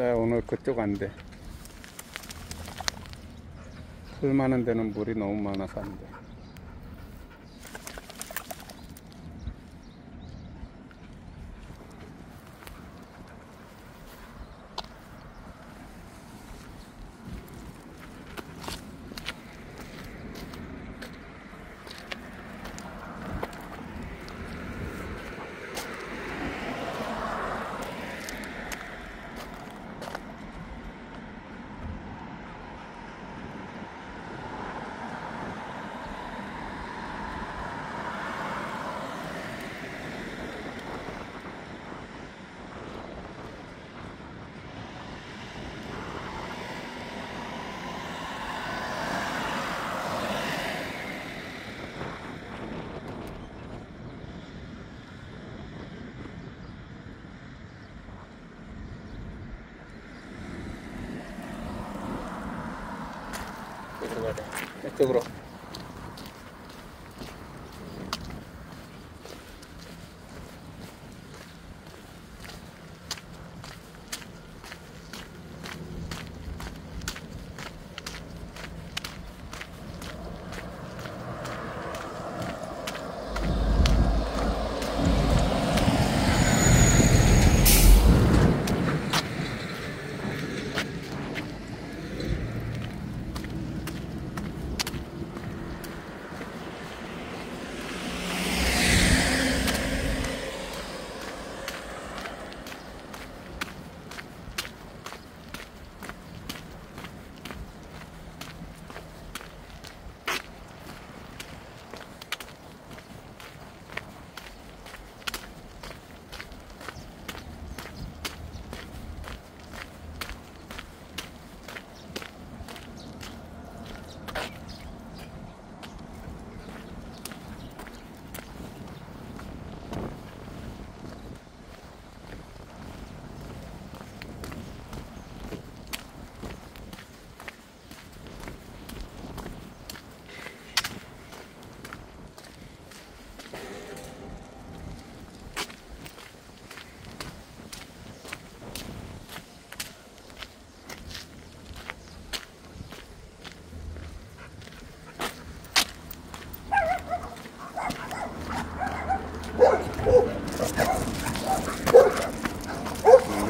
자, 오늘 그쪽 안 돼. 풀 많은 데는 물이 너무 많아서 안 돼. 이쪽으로 가자.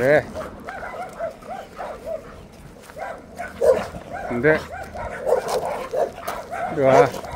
네. 네. 이리 와.